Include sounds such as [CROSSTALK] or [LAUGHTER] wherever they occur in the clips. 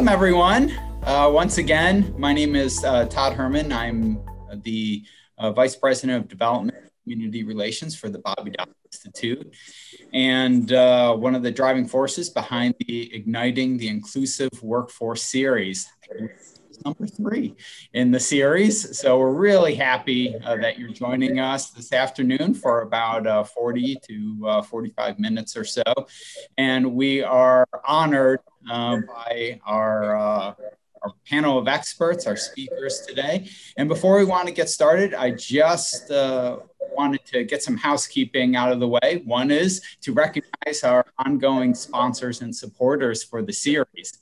Welcome everyone. Uh, once again, my name is uh, Todd Herman. I'm the uh, Vice President of Development and Community Relations for the Bobby Dodd Institute, and uh, one of the driving forces behind the Igniting the Inclusive Workforce series number three in the series. So we're really happy uh, that you're joining us this afternoon for about uh, 40 to uh, 45 minutes or so. And we are honored uh, by our uh, our panel of experts, our speakers today. And before we want to get started, I just uh, wanted to get some housekeeping out of the way. One is to recognize our ongoing sponsors and supporters for the series.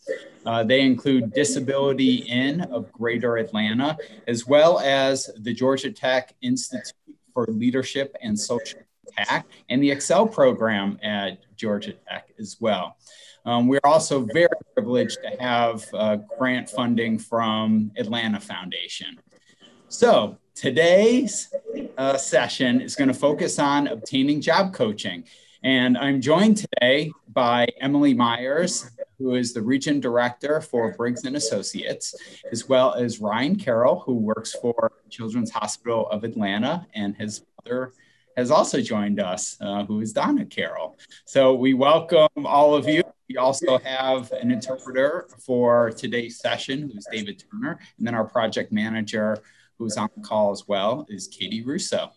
Uh, they include Disability In of Greater Atlanta, as well as the Georgia Tech Institute for Leadership and Social Impact and the Excel program at Georgia Tech as well. Um, we're also very privileged to have uh, grant funding from Atlanta Foundation. So today's uh, session is going to focus on obtaining job coaching. And I'm joined today by Emily Myers, who is the region director for Briggs and Associates, as well as Ryan Carroll, who works for Children's Hospital of Atlanta, and his mother has also joined us, uh, who is Donna Carroll. So we welcome all of you. We also have an interpreter for today's session, who's David Turner, and then our project manager, who's on the call as well, is Katie Russo.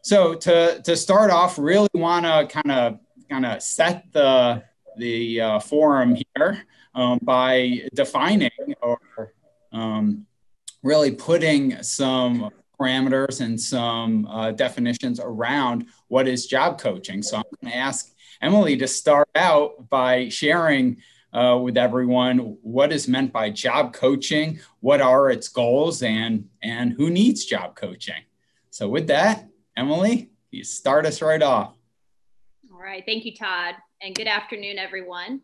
So to, to start off, really want to kind of kind of set the the uh, forum here um, by defining or um, really putting some parameters and some uh, definitions around what is job coaching. So I'm going to ask Emily to start out by sharing uh, with everyone what is meant by job coaching, what are its goals, and, and who needs job coaching. So with that, Emily, you start us right off. All right. Thank you, Todd. And good afternoon, everyone.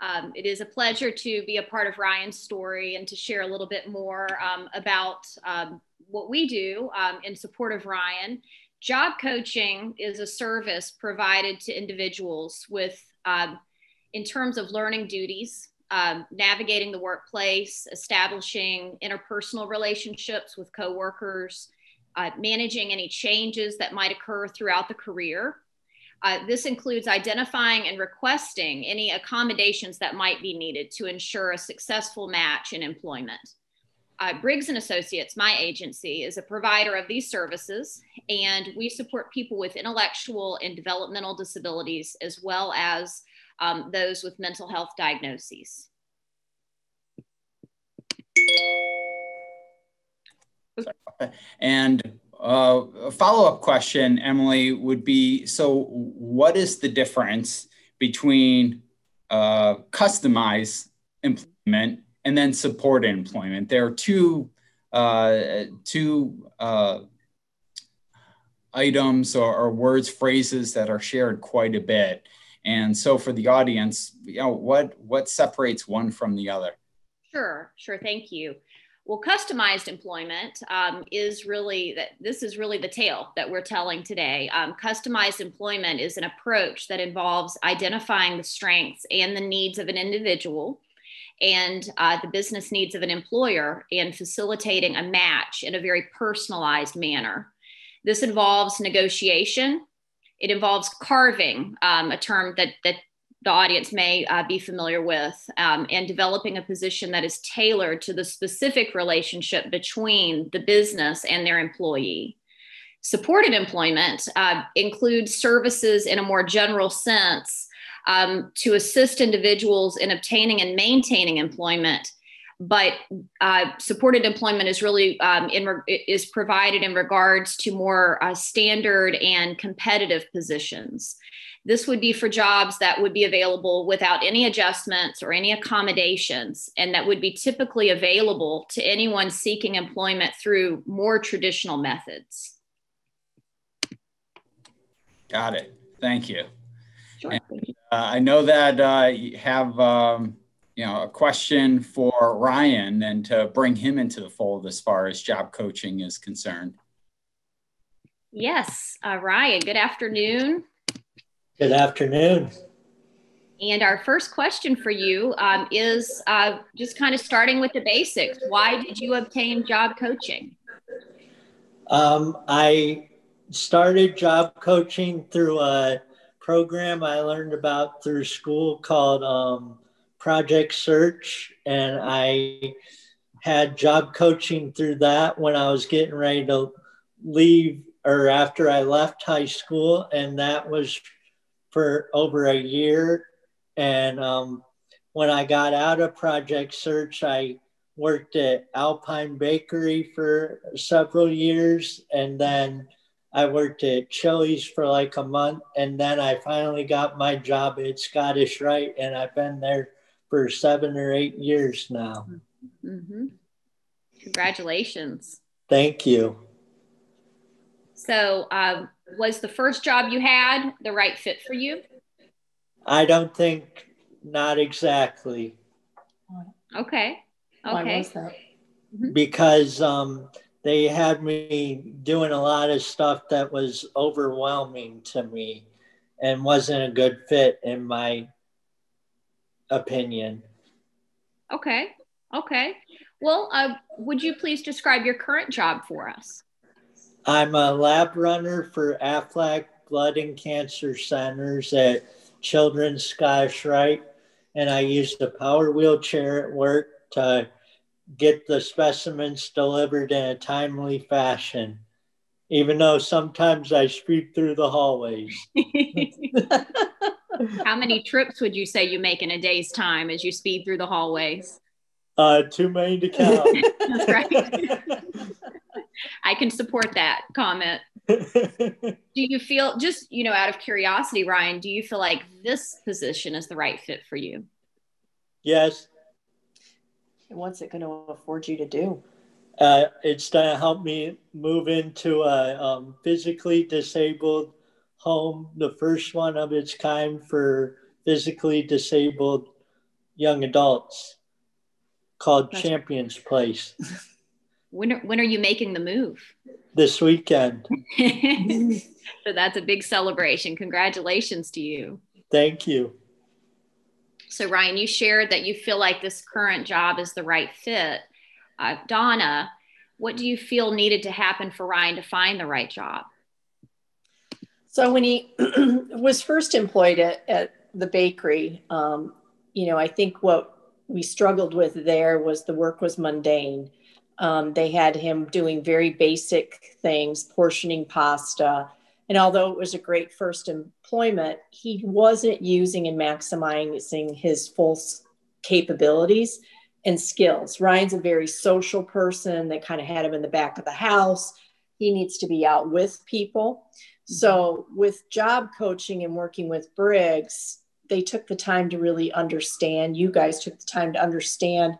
Um, it is a pleasure to be a part of Ryan's story and to share a little bit more um, about um, what we do um, in support of Ryan. Job coaching is a service provided to individuals with, um, in terms of learning duties, um, navigating the workplace, establishing interpersonal relationships with coworkers, uh, managing any changes that might occur throughout the career, uh, this includes identifying and requesting any accommodations that might be needed to ensure a successful match in employment. Uh, Briggs and Associates, my agency, is a provider of these services, and we support people with intellectual and developmental disabilities as well as um, those with mental health diagnoses. And uh, a follow-up question, Emily, would be, so what is the difference between uh, customized employment and then supported employment? There are two, uh, two uh, items or, or, words, phrases that are shared quite a bit. And so for the audience, you know, what, what separates one from the other? Sure, sure, thank you. Well, customized employment um, is really that this is really the tale that we're telling today. Um, customized employment is an approach that involves identifying the strengths and the needs of an individual and uh, the business needs of an employer and facilitating a match in a very personalized manner. This involves negotiation. It involves carving, um, a term that, that the audience may uh, be familiar with, um, and developing a position that is tailored to the specific relationship between the business and their employee. Supported employment uh, includes services in a more general sense um, to assist individuals in obtaining and maintaining employment. But uh, supported employment is really um, re- is provided in regards to more uh, standard and competitive positions. This would be for jobs that would be available without any adjustments or any accommodations, and that would be typically available to anyone seeking employment through more traditional methods. Got it. Thank you. Sure. And, uh, I know that uh, you have um, you know a question for Ryan and to bring him into the fold as far as job coaching is concerned. Yes, uh, Ryan. Good afternoon. Good afternoon. And our first question for you um, is uh, just kind of starting with the basics. Why did you obtain job coaching? Um, I started job coaching through a program I learned about through school called um, Project Search, and I had job coaching through that when I was getting ready to leave or after I left high school, and that was for over a year. And um, when I got out of Project Search, I worked at Alpine Bakery for several years, and then I worked at Chili's for like a month, and then I finally got my job at Scottish Rite, and I've been there for seven or eight years now. Mm-hmm. Congratulations. Thank you. So, um, was the first job you had the right fit for you? I don't think, not exactly. Okay. Okay. Why was that? Mm-hmm. Because um, they had me doing a lot of stuff that was overwhelming to me and wasn't a good fit in my opinion. Okay. Okay. Well, uh, would you please describe your current job for us? I'm a lab runner for Aflac Blood and Cancer Centers at Children's Scottish Rite, and I use the power wheelchair at work to get the specimens delivered in a timely fashion, even though sometimes I speed through the hallways. [LAUGHS] [LAUGHS] How many trips would you say you make in a day's time as you speed through the hallways? Uh, too many to count. [LAUGHS] That's right. I can support that comment. [LAUGHS] do you feel, just, you know, out of curiosity, Ryan, do you feel like this position is the right fit for you? Yes. What's it going to afford you to do? Uh, it's going to help me move into a um, physically disabled home, the first one of its kind for physically disabled young adults called That's Champions Place. [LAUGHS] When are, when are you making the move? This weekend. [LAUGHS] so that's a big celebration. Congratulations to you. Thank you. So, Ryan, you shared that you feel like this current job is the right fit. Uh, Donna, what do you feel needed to happen for Ryan to find the right job? So, when he [CLEARS THROAT] was first employed at, at the bakery, um, you know, I think what we struggled with there was the work was mundane. Um, they had him doing very basic things, portioning pasta. And although it was a great first employment, he wasn't using and maximizing his full capabilities and skills. Ryan's a very social person. They kind of had him in the back of the house. He needs to be out with people. So, with job coaching and working with Briggs, they took the time to really understand, you guys took the time to understand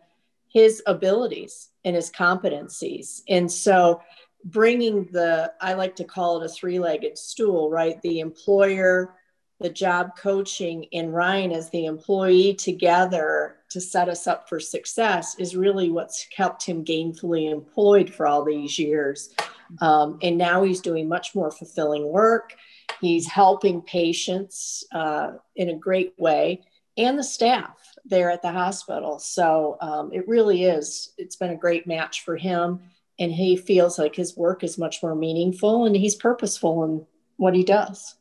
his abilities and his competencies. And so bringing the, I like to call it a three legged stool, right? The employer, the job coaching, and Ryan as the employee together to set us up for success is really what's kept him gainfully employed for all these years. Um, and now he's doing much more fulfilling work. He's helping patients uh, in a great way and the staff there at the hospital. So um, it really is, it's been a great match for him. And he feels like his work is much more meaningful and he's purposeful in what he does.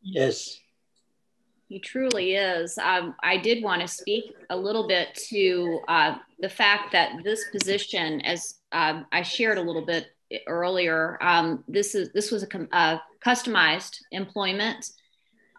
Yes. He truly is. Um, I did want to speak a little bit to uh, the fact that this position, as uh, I shared a little bit earlier, um, this is this was a, a customized employment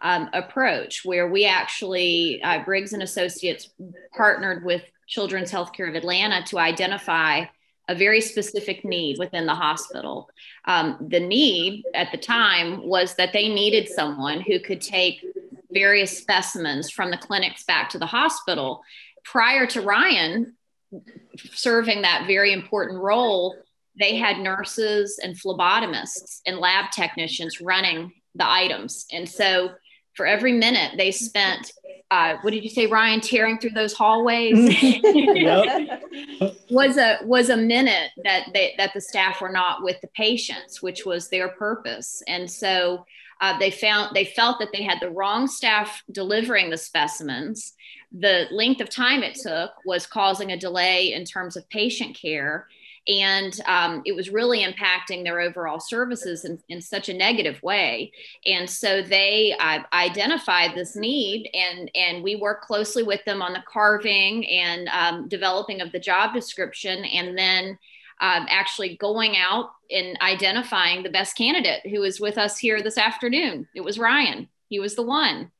um, approach where we actually uh, Briggs and Associates partnered with Children's Healthcare of Atlanta to identify a very specific need within the hospital. Um, the need at the time was that they needed someone who could take various specimens from the clinics back to the hospital. Prior to Ryan serving that very important role, they had nurses and phlebotomists and lab technicians running the items. And so for every minute they spent uh, what did you say ryan tearing through those hallways? [LAUGHS] [LAUGHS] Was a was a minute that they, that the staff were not with the patients which was their purpose. And so Uh, they found they felt that they had the wrong staff delivering the specimens. The length of time it took was causing a delay in terms of patient care, and um, it was really impacting their overall services in, in such a negative way. And so they uh, identified this need and and we worked closely with them on the carving and um, developing of the job description and then um, actually going out and identifying the best candidate who is with us here this afternoon. It was ryan. He was the one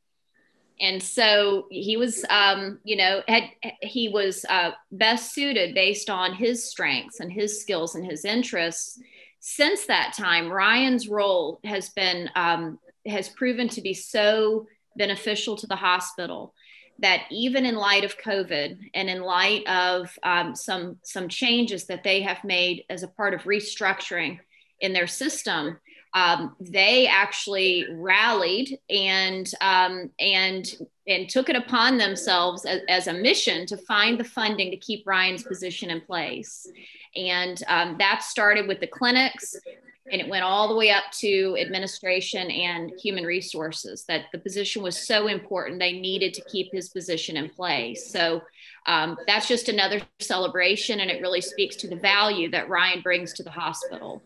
and so he was um, you know had he was uh, best suited based on his strengths and his skills and his interests. Since that time ryan's role has been um, has proven to be so beneficial to the hospital that even in light of covid and in light of um, some some changes that they have made as a part of restructuring in their system um, they actually rallied and um, and and took it upon themselves as, as, a mission to find the funding to keep Ryan's position in place. And um, that started with the clinics, and it went all the way up to administration and human resources. That the position was so important, they needed to keep his position in place. So. Um, that's just another celebration, and it really speaks to the value that Ryan brings to the hospital.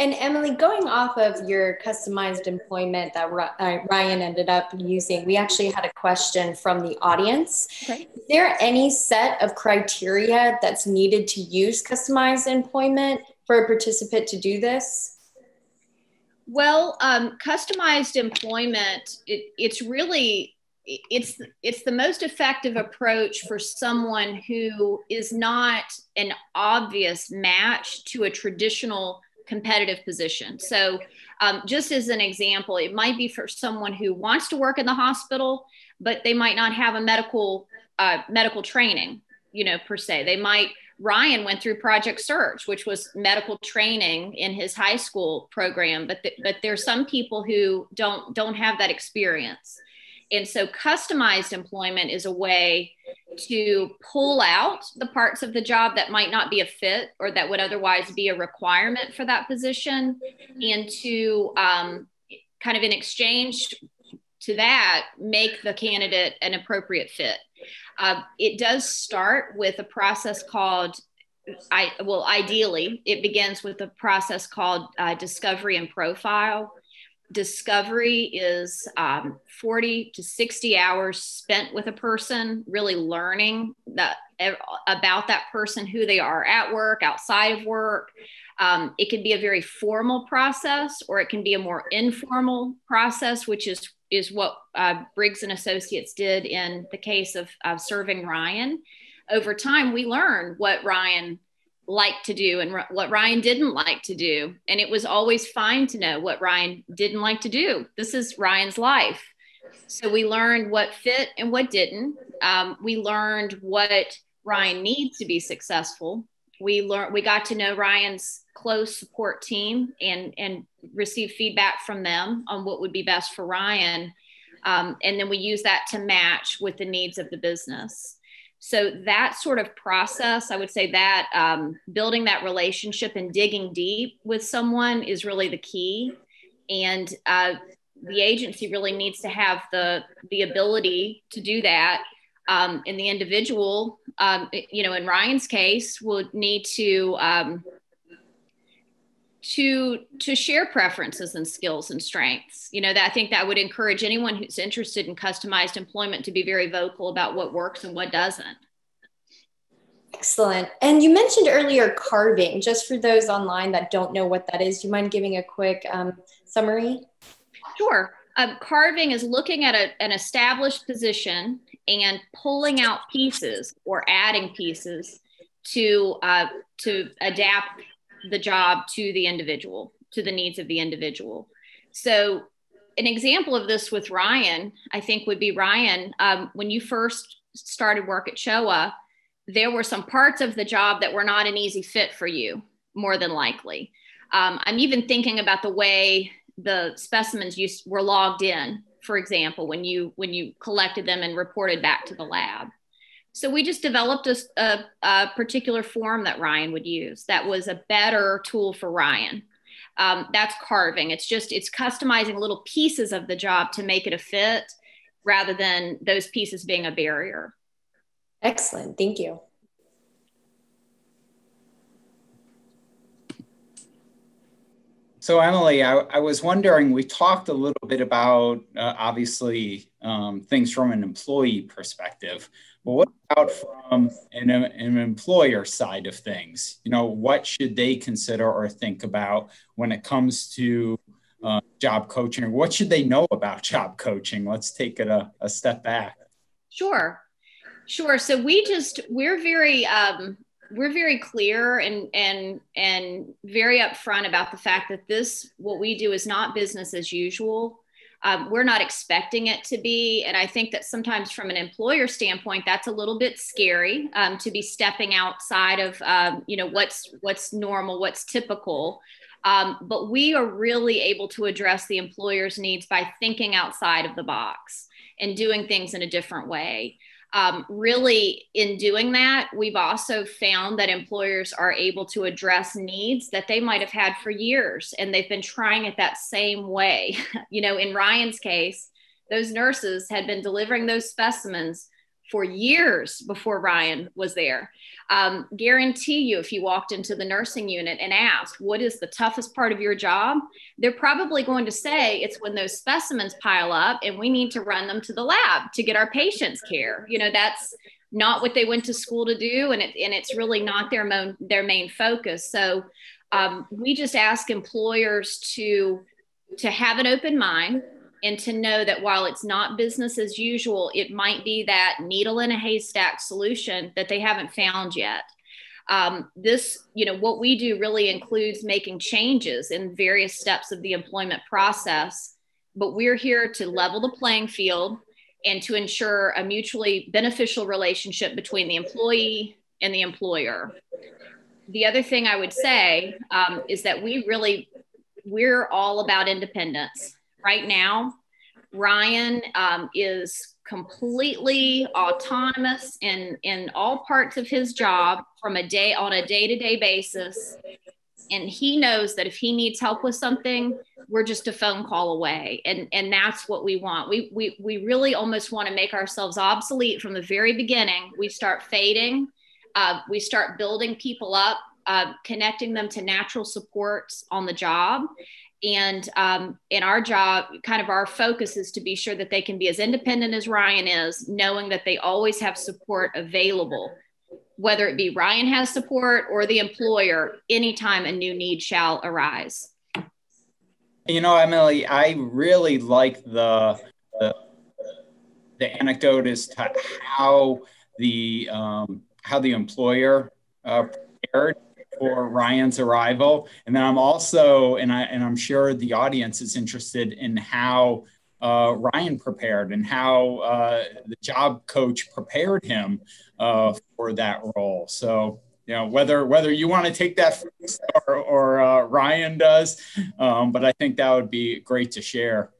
And Emily, going off of your customized employment that uh, Ryan ended up using, we actually had a question from the audience. Okay. Is there any set of criteria that's needed to use customized employment for a participant to do this? Well, um, customized employment, it, it's really it's it's the most effective approach for someone who is not an obvious match to a traditional competitive position. So, um, just as an example, it might be for someone who wants to work in the hospital, but they might not have a medical uh, medical training, you know, per se. They might. Ryan went through Project Search, which was medical training in his high school program, but th- but there's some people who don't don't have that experience. And so customized employment is a way to pull out the parts of the job that might not be a fit or that would otherwise be a requirement for that position. And to um, kind of in exchange to that make the candidate an appropriate fit. Uh, it does start with a process called I well ideally it begins with a process called uh, discovery and profile discovery is um, 40 to 60 hours spent with a person really learning that about that person who they are at work outside of work. Um, it can be a very formal process or it can be a more informal process which is is what uh, briggs and associates did in the case of, of serving ryan. Over time we learn what ryan liked to do and what Ryan didn't like to do. And it was always fine to know what Ryan didn't like to do. This is Ryan's life. So we learned what fit and what didn't. Um, we learned what Ryan needs to be successful. We learned we got to know Ryan's close support team and and receive feedback from them on what would be best for Ryan. Um, and then we use that to match with the needs of the business. So that sort of process, I would say that um, building that relationship and digging deep with someone is really the key. And uh, the agency really needs to have the the ability to do that. Um, and the individual, um, you know, in Ryan's case, would need to um, to to share preferences and skills and strengths. You know that i think that would encourage anyone who's interested in customized employment to be very vocal about what works and what doesn't. Excellent. And you mentioned earlier carving just for those online that don't know what that is. Do you mind giving a quick um, summary? Sure. Um, carving is looking at a, an established position and pulling out pieces or adding pieces to uh, to adapt the job to the individual, to the needs of the individual. So, an example of this with Ryan, I think, would be Ryan, um, when you first started work at CHOA, there were some parts of the job that were not an easy fit for you, more than likely. Um, I'm even thinking about the way the specimens you were logged in, for example, when you when you collected them and reported back to the lab. So we just developed a, a, a, particular form that Ryan would use that was a better tool for Ryan. um, that's carving. It's just it's customizing little pieces of the job to make it a fit, rather than those pieces being a barrier. Excellent, thank you. So, Emily, I, I, was wondering, we talked a little bit about uh, obviously um, things from an employee perspective, but what about from an, an, employer side of things? You know, what should they consider or think about when it comes to uh, job coaching? What should they know about [LAUGHS] job coaching? Let's take it a, a step back. Sure. Sure. So we just, we're very, um, we're very clear and and and very upfront about the fact that this what we do is not business as usual um, we're not expecting it to be. And i think that sometimes from an employer standpoint that's a little bit scary um, to be stepping outside of um, you know what's what's normal what's typical. Um, but we are really able to address the employer's needs by thinking outside of the box and doing things in a different way um, really in doing that we've also found that employers are able to address needs that they might have had for years and they've been trying it that same way. [LAUGHS] You know in ryan's case those nurses had been delivering those specimens for years before ryan was there um, guarantee you, if you walked into the nursing unit and asked, what is the toughest part of your job? They're probably going to say it's when those specimens pile up and we need to run them to the lab to get our patients care. You know, that's not what they went to school to do. And, it, and it's really not their, mo- their main focus. So um, we just ask employers to, to have an open mind and to know that while it's not business as usual, it might be that needle in a haystack solution that they haven't found yet. Um, this, you know, what we do really includes making changes in various steps of the employment process, but we're here to level the playing field and to ensure a mutually beneficial relationship between the employee and the employer. The other thing I would say um, is that we really, we're all about independence right now, Ryan um, is completely autonomous in in all parts of his job from a day on a day-to-day basis. And he knows that if he needs help with something we're just a phone call away. And and that's what we want. We we, we really almost want to make ourselves obsolete from the very beginning. We start fading. Uh, we start building people up uh, connecting them to natural supports on the job and um, in our job kind of our focus is to be sure that they can be as independent as ryan is knowing that they always have support available. Whether it be ryan has support or the employer anytime a new need shall arise. You know emily i really like the the, the anecdote as to how the um, how the employer uh, prepared for Ryan's arrival. And then I'm also, and I and I'm sure the audience is interested in how uh, Ryan prepared and how uh, the job coach prepared him uh, for that role. So you know whether whether you want to take that or, or uh, Ryan does, um, but I think that would be great to share.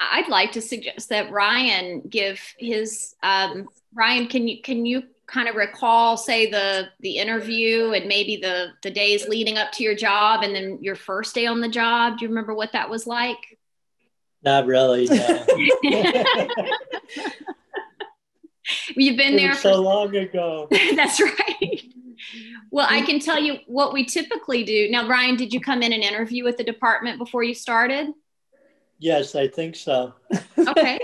I'd like to suggest that Ryan give his um, Ryan. Can you can you kind of recall say the the interview and maybe the the days leading up to your job and then your first day on the job? Do you remember what that was like? Not really no. [LAUGHS] you've been there so long ago. [LAUGHS] That's right. Well i can tell you what we typically do. Now ryan did you come in and interview with the department before you started? Yes i think so. Okay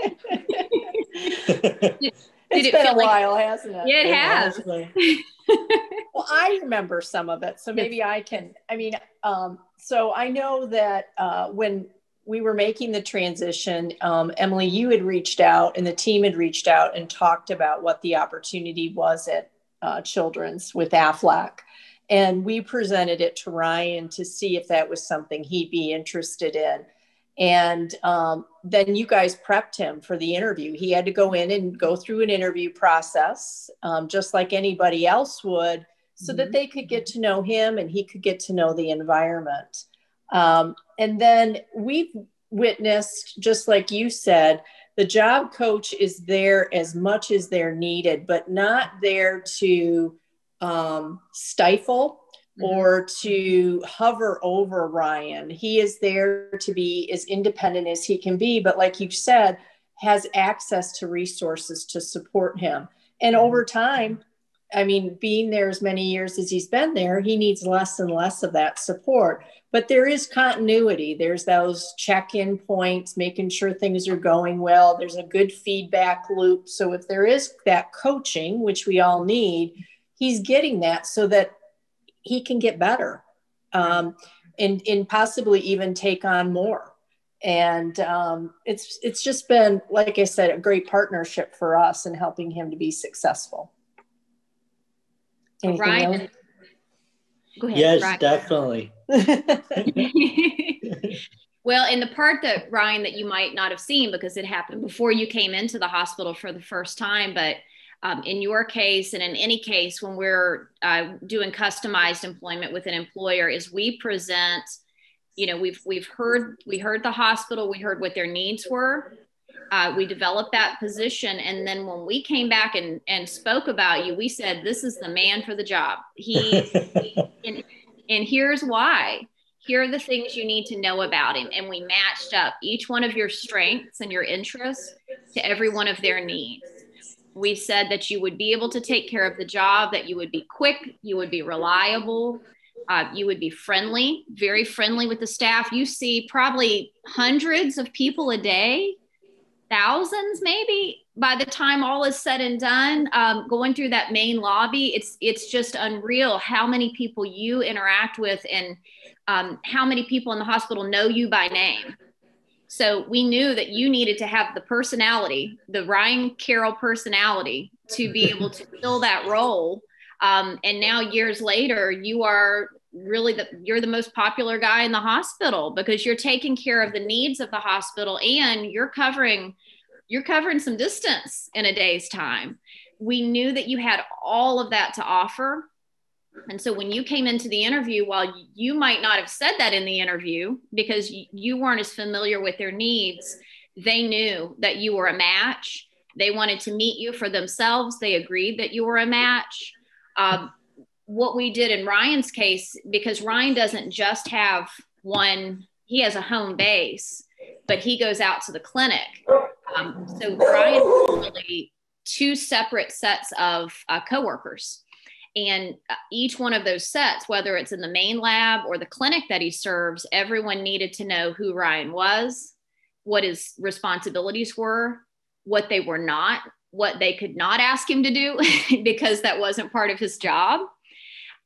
[LAUGHS] it's it been a like, while, hasn't it? Yeah, it, it has. has [LAUGHS] well, I remember some of it, so maybe I can. I mean, um, so I know that uh, when we were making the transition, um, Emily, you had reached out, and the team had reached out and talked about what the opportunity was at uh, Children's with AFLAC. And we presented it to Ryan to see if that was something he'd be interested in. And um, then you guys prepped him for the interview. He had to go in and go through an interview process, um, just like anybody else would, so mm-hmm. that they could get to know him and he could get to know the environment. Um, and then we've witnessed, just like you said, the job coach is there as much as they're needed, but not there to um, stifle mm-hmm. or to hover over Ryan. He is there to be as independent as he can be, but like you said, has access to resources to support him. And mm-hmm. over time, I mean, being there as many years as he's been there, he needs less and less of that support. But there is continuity. There's those check in points, making sure things are going well. There's a good feedback loop. So if there is that coaching, which we all need, he's getting that so that he can get better um, and, and possibly even take on more. And um, it's it's just been, like I said, a great partnership for us in helping him to be successful. Anything Ryan. Else? Go ahead. Yes, Ryan. definitely. [LAUGHS] [LAUGHS] well, in the part that Ryan that you might not have seen because it happened before you came into the hospital for the first time, but um, in your case and in any case when we're uh, doing customized employment with an employer is we present you know we've we've heard we heard the hospital we heard what their needs were. Uh, we developed that position and then when we came back and, and spoke about you we said this is the man for the job. He [LAUGHS] and, and here's why. Here are the things you need to know about him. And we matched up each one of your strengths and your interests to every one of their needs we said that you would be able to take care of the job that you would be quick you would be reliable uh, you would be friendly very friendly with the staff. You see probably hundreds of people a day thousands maybe by the time all is said and done um, going through that main lobby. It's it's just unreal how many people you interact with and um, how many people in the hospital know you by name so we knew that you needed to have the personality the ryan carroll personality to be able to [LAUGHS] fill that role. Um, and now years later you are really the you're the most popular guy in the hospital because you're taking care of the needs of the hospital and you're covering you're covering some distance in a day's time. We knew that you had all of that to offer and so when you came into the interview while you might not have said that in the interview because you weren't as familiar with their needs they knew that you were a match they wanted to meet you for themselves they agreed that you were a match um, what we did in Ryan's case, because Ryan doesn't just have one, he has a home base, but he goes out to the clinic. Um, so Ryan really two separate sets of uh, coworkers. And uh, each one of those sets, whether it's in the main lab or the clinic that he serves, everyone needed to know who Ryan was, what his responsibilities were, what they were not, what they could not ask him to do [LAUGHS] because that wasn't part of his job.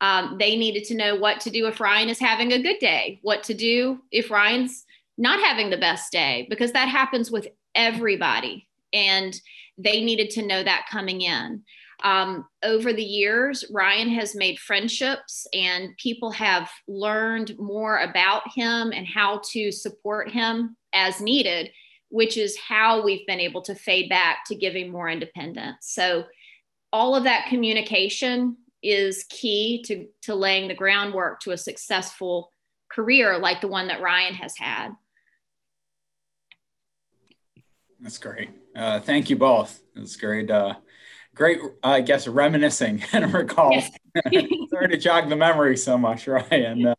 Um, they needed to know what to do if Ryan is having a good day, what to do if Ryan's not having the best day, because that happens with everybody. And they needed to know that coming in. Um, over the years, Ryan has made friendships and people have learned more about him and how to support him as needed, which is how we've been able to fade back to giving more independence. So, all of that communication is key to, to laying the groundwork to a successful career like the one that Ryan has had. That's great. Uh, thank you both. It's great. Uh, great, I guess, reminiscing [LAUGHS] and recall. Yes. [LAUGHS] Sorry to jog the memory so much, [LAUGHS] Ryan. Uh,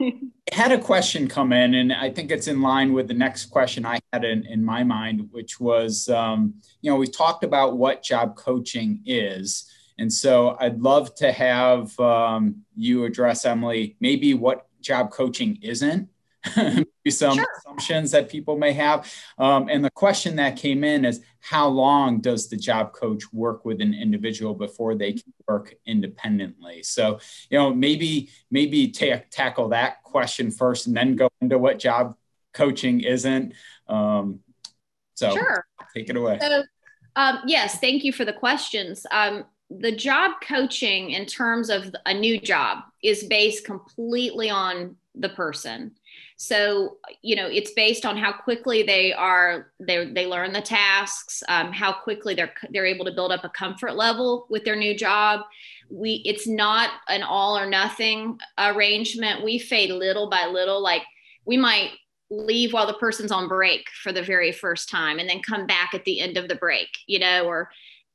I had a question come in, and I think it's in line with the next question I had in, in my mind, which was, um, you know, we talked about what job coaching is. And so I'd love to have um, you address, Emily, maybe what job coaching isn't, [LAUGHS] some sure. assumptions that people may have. Um, and the question that came in is how long does the job coach work with an individual before they can work independently? So, you know, maybe, maybe ta- tackle that question first and then go into what job coaching isn't. Um, so sure. take it away. So, um, yes, thank you for the questions. Um, the job coaching in terms of a new job is based completely on the person so you know it's based on how quickly they are they, they learn the tasks um, how quickly they're they're able to build up a comfort level with their new job. We it's not an all or nothing arrangement. We fade little by little. Like we might leave while the person's on break for the very first time and then come back at the end of the break you know or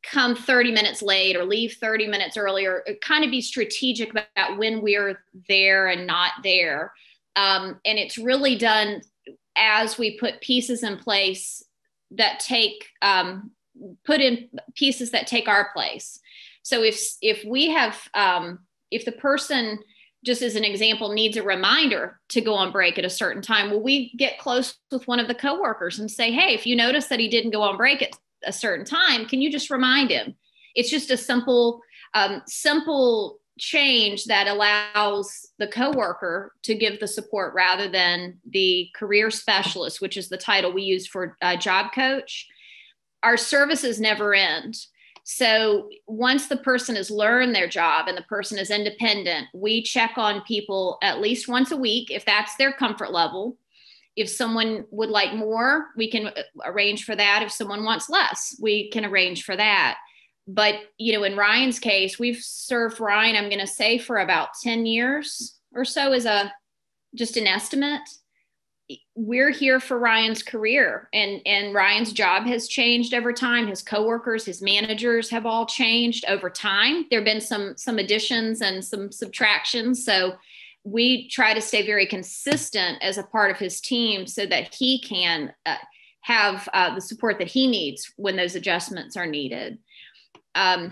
come 30 minutes late or leave 30 minutes earlier. Kind of be strategic about when we're there and not there um, and it's really done as we put pieces in place that take um, put in pieces that take our place. So if if we have um, if the person just as an example needs a reminder to go on break at a certain time well we get close with one of the coworkers and say hey if you notice that he didn't go on break at a certain time can you just remind him? It's just a simple um, simple change that allows the coworker to give the support rather than the career specialist which is the title we use for a job coach our services never end so once the person has learned their job and the person is independent we check on people at least once a week if that's their comfort level if someone would like more, we can uh, arrange for that. If someone wants less, we can arrange for that. But, you know, in Ryan's case, we've served Ryan, I'm going to say for about 10 years or so as a just an estimate. We're here for Ryan's career and and Ryan's job has changed over time. His coworkers, his managers have all changed over time. There've been some some additions and some subtractions. So we try to stay very consistent as a part of his team so that he can uh, have uh, the support that he needs when those adjustments are needed. Um,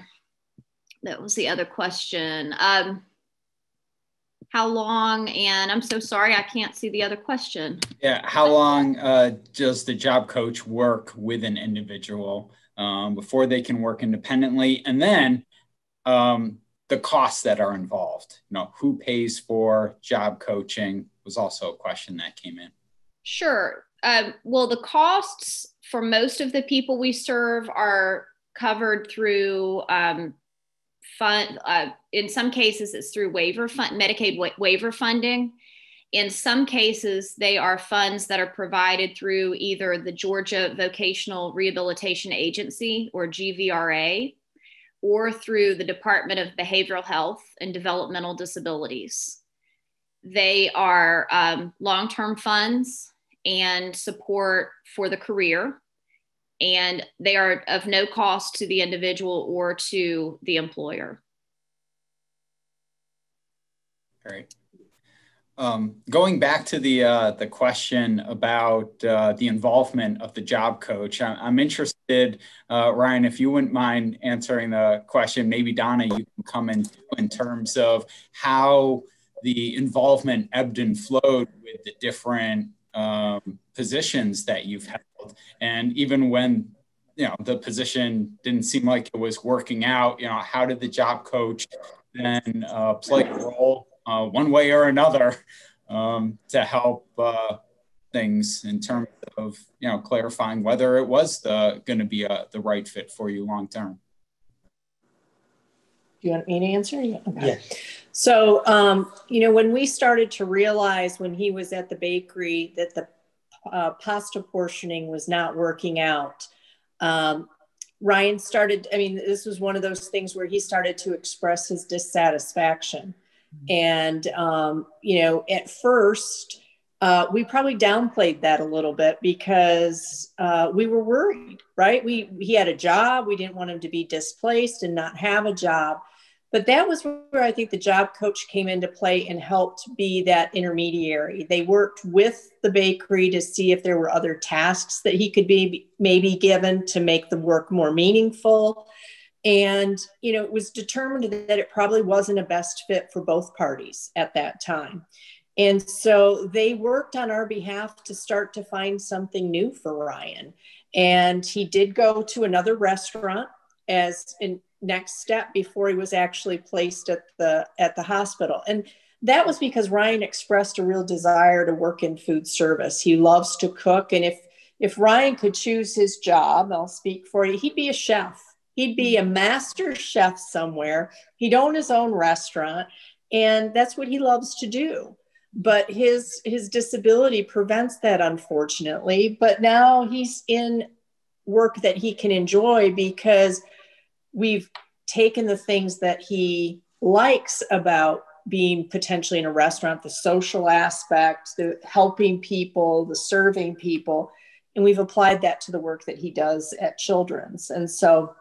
that was the other question. Um, how long? And I'm so sorry, I can't see the other question. Yeah, how long uh, does the job coach work with an individual um, before they can work independently? And then um, the costs that are involved. You know, who pays for job coaching was also a question that came in. Sure. Um, well, the costs for most of the people we serve are covered through um, fund. Uh, in some cases, it's through waiver fund, Medicaid wa- waiver funding. In some cases, they are funds that are provided through either the Georgia Vocational Rehabilitation Agency or GVRA or through the Department of Behavioral Health and Developmental Disabilities. They are um, long term funds and support for the career, and they are of no cost to the individual or to the employer. Great. Um, going back to the uh, the question about uh, the involvement of the job coach, I, am interested, uh, Ryan, if you wouldn't mind answering the question. Maybe Donna, you can come in in terms of how the involvement ebbed and flowed with the different um, positions that you've held, and even when you know the position didn't seem like it was working out, you know, how did the job coach then uh, play a role? uh, one way or another um, to help uh, things in terms of you know clarifying whether it was the going to be a, uh, the right fit for you long term. Do you want me to answer? Yeah. Okay. yeah. So, um, you know, when we started to realize when he was at the bakery that the uh, pasta portioning was not working out, um, Ryan started, I mean, this was one of those things where he started to express his dissatisfaction. And, um, you know, at first, uh, we probably downplayed that a little bit because uh, we were worried, right? We he had a job. We didn't want him to be displaced and not have a job. But that was where I think the job coach came into play and helped be that intermediary. They worked with the bakery to see if there were other tasks that he could be maybe given to make the work more meaningful. And you know it was determined that it probably wasn't a best fit for both parties at that time. And so they worked on our behalf to start to find something new for ryan. And he did go to another restaurant as a next step before he was actually placed at the at the hospital and that was because ryan expressed a real desire to work in food service he loves to cook and if if ryan could choose his job i'll speak for you he'd be a chef He'd be a master chef somewhere. He'd own his own restaurant, and that's what he loves to do. But his his disability prevents that, unfortunately. But now he's in work that he can enjoy because we've taken the things that he likes about being potentially in a restaurant the social aspect the helping people the serving people and we've applied that to the work that he does at children's and so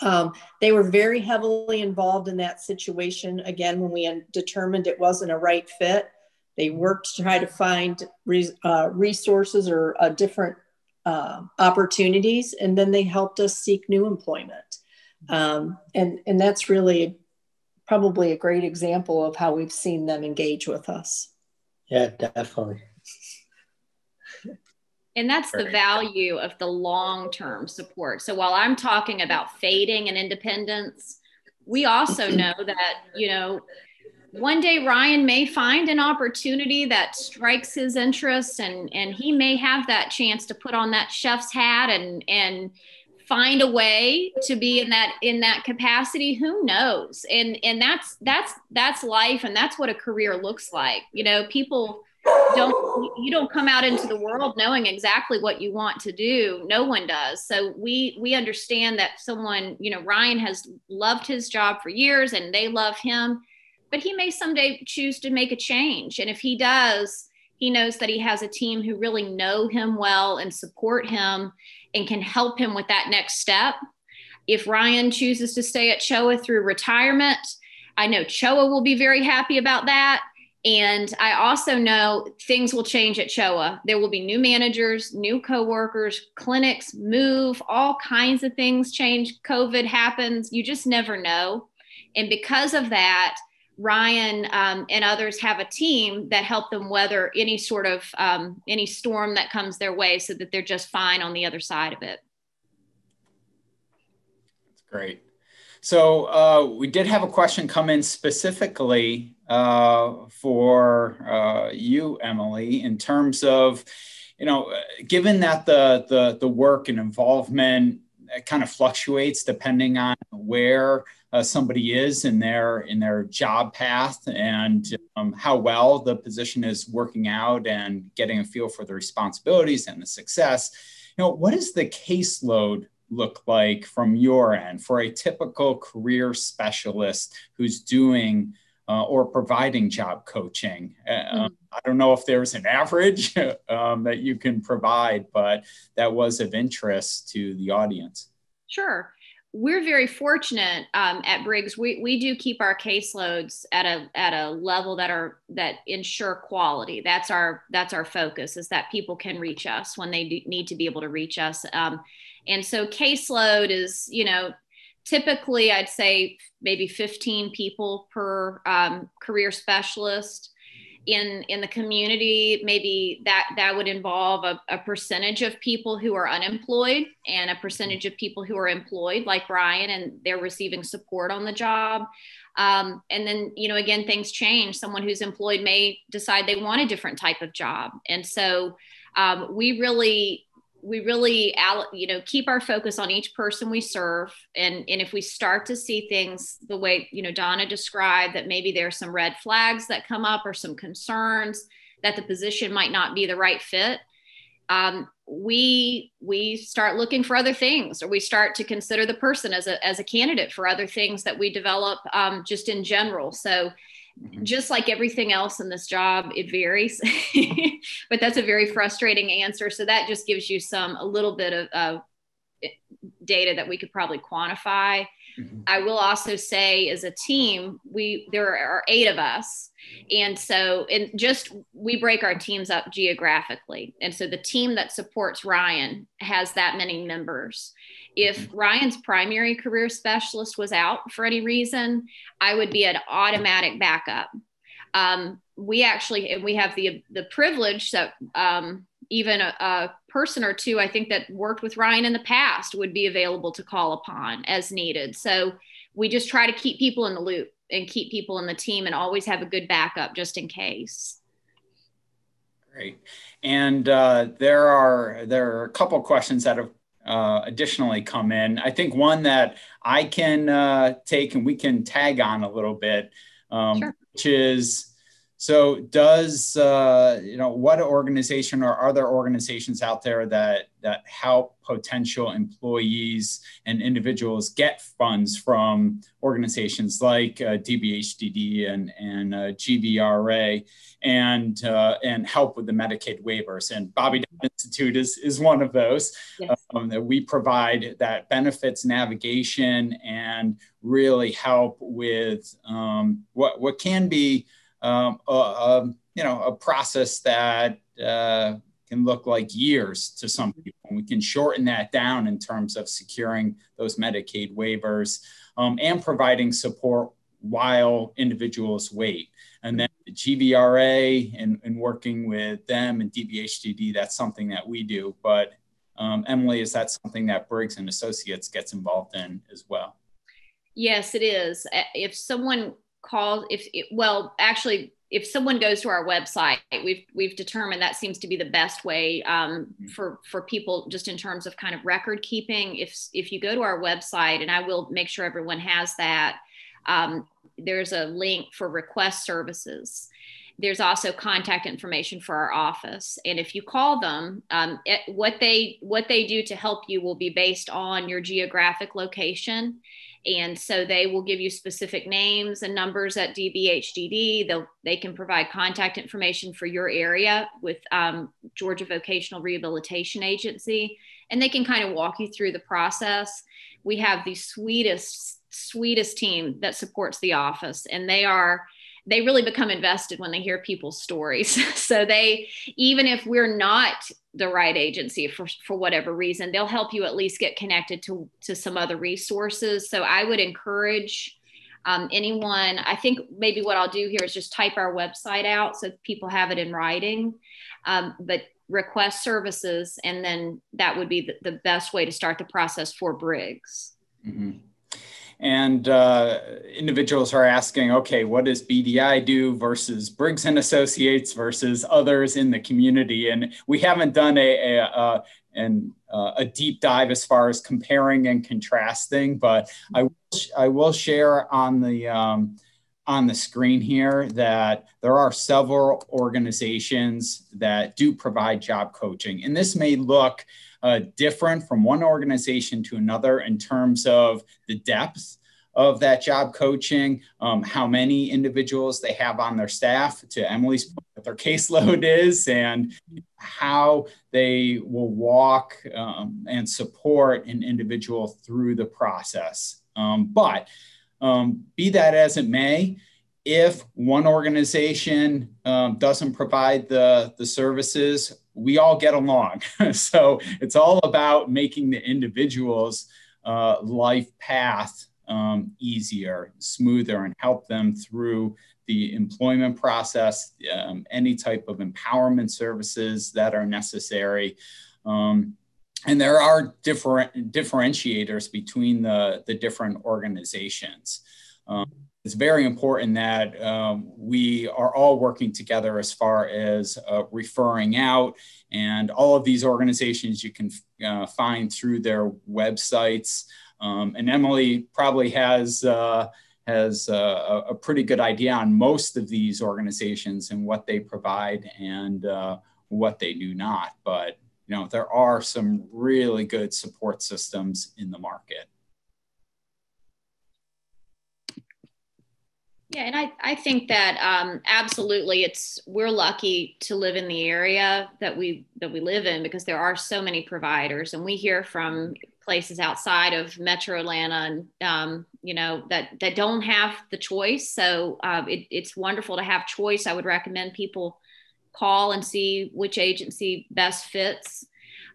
Um, they were very heavily involved in that situation. Again, when we determined it wasn't a right fit, they worked to try to find uh, resources or uh, different uh, opportunities, and then they helped us seek new employment. Um, and, and that's really probably a great example of how we've seen them engage with us. Yeah, definitely. And that's the value of the long term support. So while I'm talking about fading and independence, we also [CLEARS THROAT] know that, you know, one day Ryan may find an opportunity that strikes his interest and and he may have that chance to put on that chef's hat and and find a way to be in that in that capacity who knows? And and that's that's that's life and that's what a career looks like. You know people don't you don't come out into the world knowing exactly what you want to do. No one does. So we we understand that someone you know ryan has loved his job for years and they love him but he may someday choose to make a change. And if he does he knows that he has a team who really know him well and support him and can help him with that next step if ryan chooses to stay at choa through retirement i know choa will be very happy about that and I also know things will change at CHOA. There will be new managers, new coworkers, clinics move, all kinds of things change. COVID happens. You just never know. And because of that, Ryan um, and others have a team that help them weather any sort of um, any storm that comes their way, so that they're just fine on the other side of it. That's great. So uh, we did have a question come in specifically uh, for uh, you, Emily, in terms of, you know, given that the the, the work and involvement kind of fluctuates depending on where uh, somebody is in their in their job path and um, how well the position is working out and getting a feel for the responsibilities and the success. You know, what does the caseload look like from your end for a typical career specialist who's doing uh, or providing job coaching? Mm-hmm. I don't know if there's an average [LAUGHS] um, that you can provide, but that was of interest to the audience. Sure. We're very fortunate um, at Briggs. We, we do keep our caseloads at a at a level that are that ensure quality. That's our that's our focus is that people can reach us when they need to be able to reach us. Um, and so caseload is, you know, typically I'd say maybe 15 people per um, career specialist. In, in the community, maybe that that would involve a, a percentage of people who are unemployed and a percentage of people who are employed, like Ryan, and they're receiving support on the job. Um, and then, you know, again, things change. Someone who's employed may decide they want a different type of job. And so um, we really we really you know keep our focus on each person we serve. And and if we start to see things the way you know donna described that maybe there's some red flags that come up or some concerns that the position might not be the right fit um, we we start looking for other things or we start to consider the person as a as a candidate for other things that we develop um, just in general. So Mm-hmm. just like everything else in this job it varies [LAUGHS] but that's a very frustrating answer so that just gives you some a little bit of uh, data that we could probably quantify mm-hmm. i will also say as a team we there are eight of us and so and just we break our teams up geographically and so the team that supports ryan has that many members if Ryan's primary career specialist was out for any reason, I would be an automatic backup. Um, we actually and we have the the privilege that um, even a, a, person or two I think that worked with Ryan in the past would be available to call upon as needed. So we just try to keep people in the loop and keep people in the team and always have a good backup just in case. Great. And uh, there are there are a couple questions that have uh, additionally come in. I think one that I can uh, take and we can tag on a little bit, um, sure. which is so does uh, you know what organization or other organizations out there that that help potential employees and individuals get funds from organizations like uh, DBHDD and and uh, GVRA and uh, and help with the Medicaid waivers and Bobby Institute is is one of those yes. um, that we provide that benefits navigation and really help with um, what what can be um, a, a, you know, a process that uh, can look like years to some people. And we can shorten that down in terms of securing those Medicaid waivers um, and providing support while individuals wait. And then the GVRA and, and working with them and DBHDD, that's something that we do. But um, Emily, is that something that Briggs and Associates gets involved in as well? Yes, it is. If someone calls if it, well actually if someone goes to our website we've we've determined that seems to be the best way um, mm-hmm. for for people just in terms of kind of record keeping. If if you go to our website and i will make sure everyone has that um, there's a link for request services. There's also contact information for our office. And if you call them um, it, what they what they do to help you will be based on your geographic location and so they will give you specific names and numbers at DBHDD. They'll, they can provide contact information for your area with um, Georgia Vocational Rehabilitation Agency. And they can kind of walk you through the process. We have the sweetest, sweetest team that supports the office, and they are they really become invested when they hear people's stories. [LAUGHS] so they, even if we're not the right agency for, for whatever reason, they'll help you at least get connected to, to some other resources. So I would encourage um, anyone, I think maybe what I'll do here is just type our website out so people have it in writing. Um, but request services, and then that would be the, the, best way to start the process for Briggs. Mm-hmm and uh, individuals are asking okay what does bdi do versus briggs and associates versus others in the community? And we haven't done a, a, a and uh, a deep dive as far as comparing and contrasting but i, I will share on the um, on the screen here that there are several organizations that do provide job coaching. And this may look uh, different from one organization to another in terms of the depth of that job coaching, um, how many individuals they have on their staff, to Emily's point, what their caseload is, and how they will walk um, and support an individual through the process. Um, but um, be that as it may, if one organization um, doesn't provide the, the services, we all get along. [LAUGHS] so it's all about making the individual's uh, life path um, easier, smoother, and help them through the employment process, um, any type of empowerment services that are necessary. Um, and there are different differentiators between the, the different organizations. Um, it's very important that um, we are all working together as far as uh, referring out. And all of these organizations you can uh, find through their websites. Um, and Emily probably has. Uh, has a, a, pretty good idea on most of these organizations and what they provide and uh, what they do not. But you know, there are some really good support systems in the market. Yeah, and I, I think that um, absolutely it's we're lucky to live in the area that we that we live in because there are so many providers and we hear from places outside of Metro Atlanta and um, you know that that don't have the choice. So uh, it, it's wonderful to have choice. I would recommend people call and see which agency best fits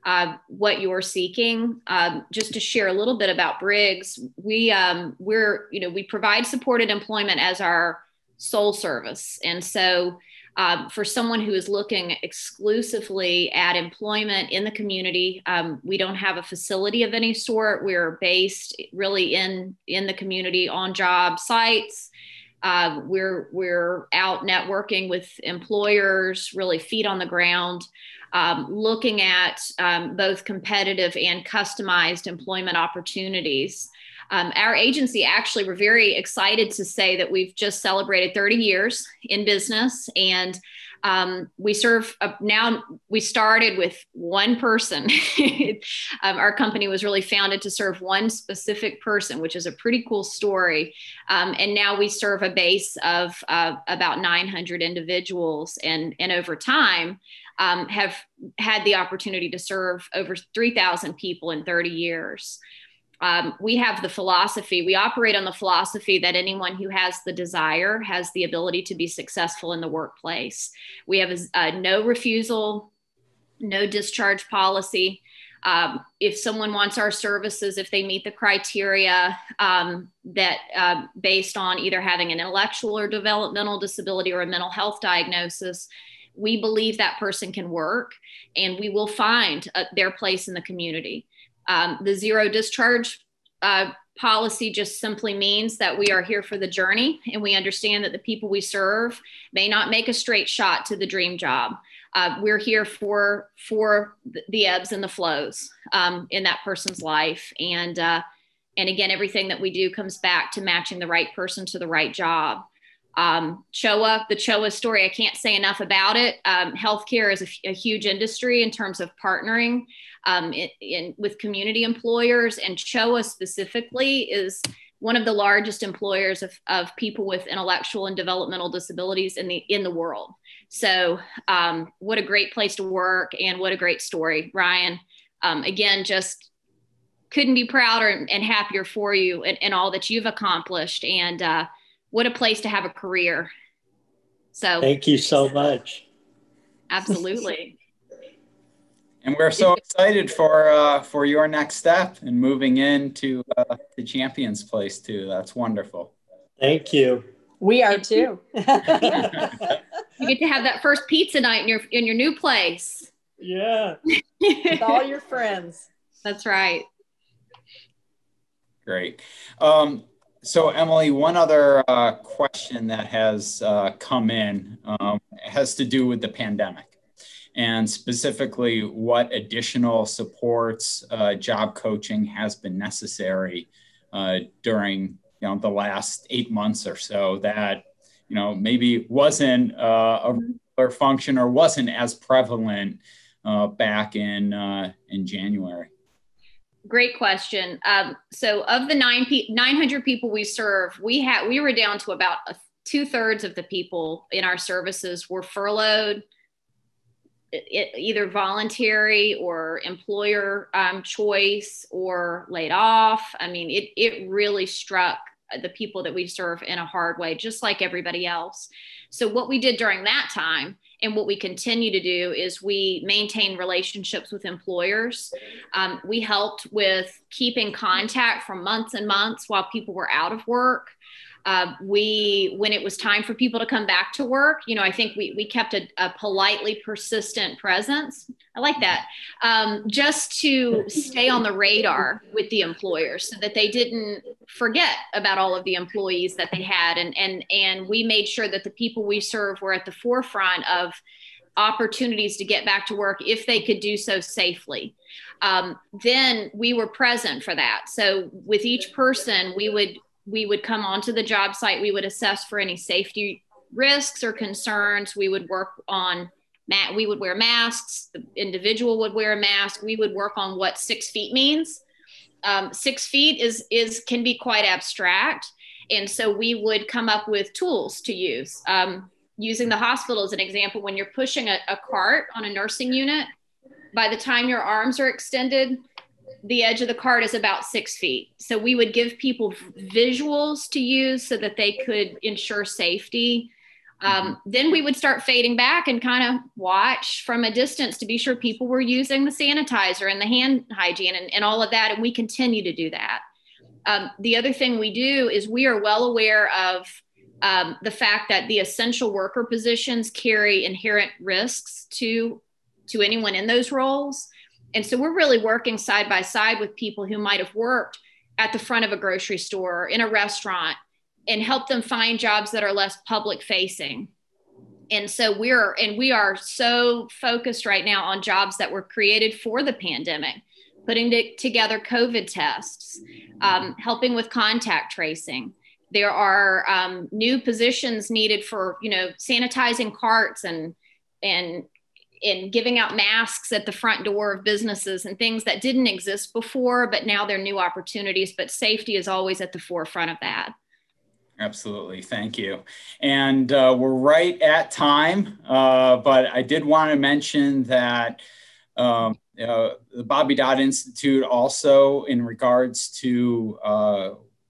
uh, what you're seeking. Um, just to share a little bit about Briggs, we um, we're you know we provide supported employment as our sole service, and so. Um, for someone who is looking exclusively at employment in the community, um, we don't have a facility of any sort. We're based really in in the community on job sites Uh, we're we're out networking with employers, really feet on the ground, um, looking at um, both competitive and customized employment opportunities. Um, our agency actually, we're very excited to say that we've just celebrated 30 years in business and um, we serve now we started with one person [LAUGHS] um, our company was really founded to serve one specific person which is a pretty cool story um, and now we serve a base of uh, about 900 individuals and and over time um, have had the opportunity to serve over 3000 people in 30 years um, we have the philosophy, we operate on the philosophy that anyone who has the desire has the ability to be successful in the workplace. We have a, a no refusal, no discharge policy. Um, if someone wants our services, if they meet the criteria um, that uh, based on either having an intellectual or developmental disability or a mental health diagnosis, we believe that person can work and we will find uh, their place in the community. Um, the zero discharge uh, policy just simply means that we are here for the journey and we understand that the people we serve may not make a straight shot to the dream job. Uh, we're here for for the ebbs and the flows um, in that person's life, and uh, and again, everything that we do comes back to matching the right person to the right job. Um, CHOA, the CHOA story, I can't say enough about it. Um, healthcare is a, a, huge industry in terms of partnering um, in, in, with community employers, and CHOA specifically is one of the largest employers of, of people with intellectual and developmental disabilities in the in the world. So, um, what a great place to work, and what a great story, Ryan. Um, again, just couldn't be prouder and, happier for you and, and all that you've accomplished, and uh, what a place to have a career. So thank you so much. Absolutely. [LAUGHS] and we're so excited for uh, for your next step and moving into uh, the champions place too. That's wonderful. Thank you. We are too. [LAUGHS] [LAUGHS] you get to have that first pizza night in your in your new place. Yeah. With all your friends. That's right. Great. Um, so, Emily, one other uh, question that has uh, come in um, has to do with the pandemic and specifically what additional supports, uh, job coaching has been necessary uh, during you know the last eight months or so that you know maybe wasn't uh, a regular function or wasn't as prevalent uh, back in in January. Great question. Um, so, of the nine pe- 900 people we serve, we had we were down to about two thirds of the people in our services were furloughed, it, either voluntary or employer um, choice or laid off. I mean, it it really struck the people that we serve in a hard way, just like everybody else. So, what we did during that time and what we continue to do is we maintain relationships with employers. Um, we helped with keeping contact for months and months while people were out of work. Uh, we, when it was time for people to come back to work, you know, I think we, we kept a, a politely persistent presence. I like that. Um, just to stay on the radar with the employers so that they didn't forget about all of the employees that they had. And, and, and we made sure that the people we serve were at the forefront of opportunities to get back to work if they could do so safely. Um, then we were present for that. So with each person, we would we would come onto the job site. We would assess for any safety risks or concerns. We would work on. We would wear masks. The individual would wear a mask. We would work on what six feet means. Um, six feet is is can be quite abstract, and so we would come up with tools to use. Um, using the hospital as an example, when you're pushing a, a cart on a nursing unit, by the time your arms are extended, the edge of the cart is about six feet. So we would give people visuals to use so that they could ensure safety. Um, then we would start fading back and kind of watch from a distance to be sure people were using the sanitizer and the hand hygiene and, and all of that. And we continue to do that. Um, the other thing we do is we are well aware of um, the fact that the essential worker positions carry inherent risks to to anyone in those roles and so we're really working side by side with people who might have worked at the front of a grocery store or in a restaurant and help them find jobs that are less public facing. And so we're and we are so focused right now on jobs that were created for the pandemic putting together covid tests um, helping with contact tracing. There are um, new positions needed for you know sanitizing carts and and and giving out masks at the front door of businesses and things that didn't exist before but now they're new opportunities but safety is always at the forefront of that Absolutely. Thank you. And uh, we're right at time, uh, but I did want to mention that um, uh, the Bobby Dodd Institute also, in regards to uh,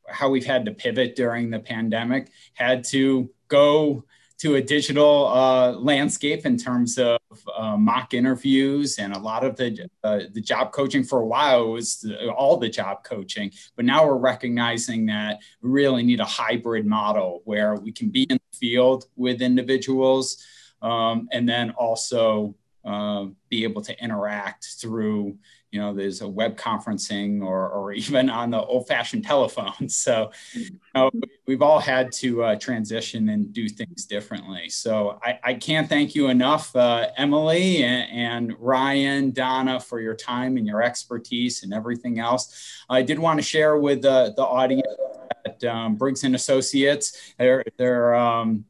how we've had to pivot during the pandemic, had to go to a digital uh, landscape in terms of uh, mock interviews and a lot of the uh, the job coaching for a while was the, all the job coaching but now we're recognizing that we really need a hybrid model where we can be in the field with individuals um, and then also uh, be able to interact through you know, there's a web conferencing or, or [LAUGHS] even on the old fashioned telephone. [LAUGHS] So you know, we've all had to uh, transition and do things differently. So I, I can't thank you enough, uh, Emily and, and, Ryan, Donna, for your time and your expertise and everything else. I did want to share with uh, the audience that um, Briggs and Associates, they're, they're um,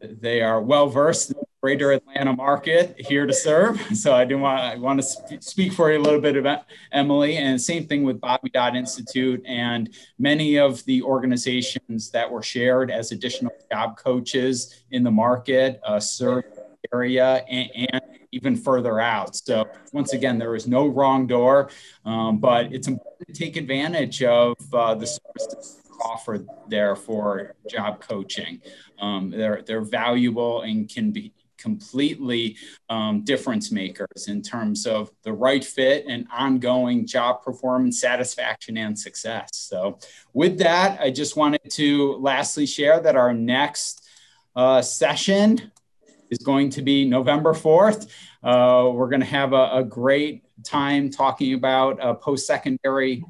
they are well versed in the greater Atlanta market here to serve. [LAUGHS] So I do want I want to sp- speak for you a little bit about Emily, and same thing with Bobby Dodd Institute and many of the organizations that were shared as additional job coaches in the market uh, serve area and, and, even further out. So once again, there is no wrong door, um, but it's important to take advantage of uh, the services offered there for job coaching. Um, they're they're valuable and can be completely um, difference makers in terms of the right fit and ongoing job performance, satisfaction, and success. So, with that, I just wanted to lastly share that our next uh, session is going to be November 4th. Uh, we're going to have a, a, great time talking about uh, post secondary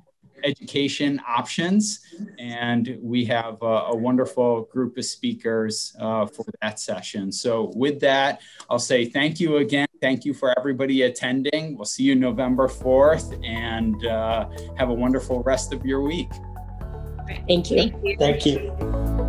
education options. And we have a, a wonderful group of speakers uh, for that session. So, with that, I'll say thank you again. Thank you for everybody attending. We'll see you November 4th and uh, have a wonderful rest of your week. Thank you. Thank you. Thank you.